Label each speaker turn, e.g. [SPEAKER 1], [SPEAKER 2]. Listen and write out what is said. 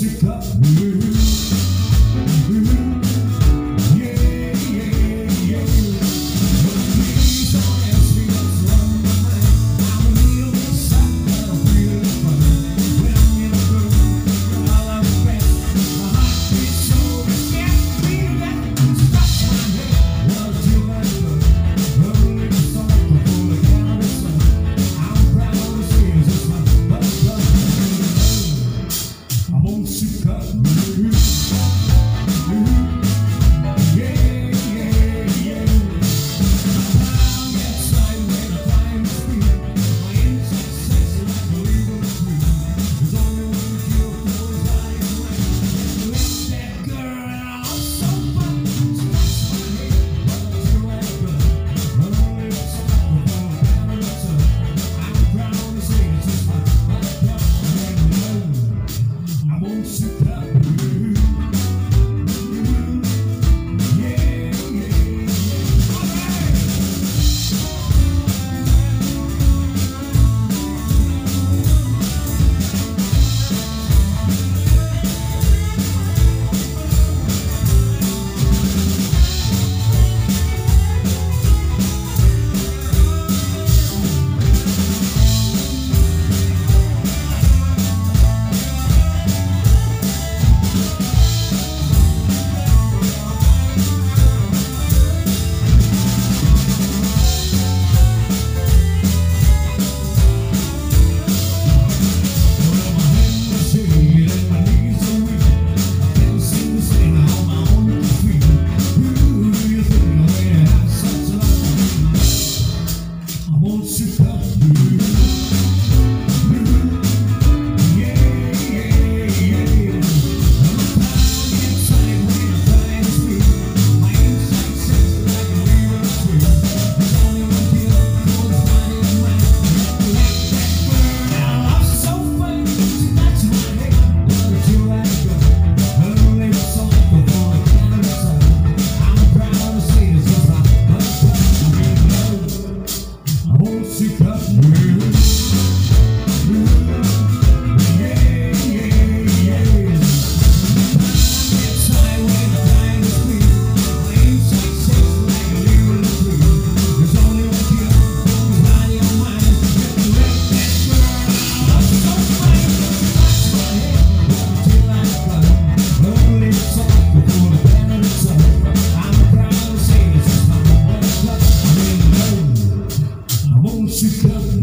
[SPEAKER 1] you come. Sit down.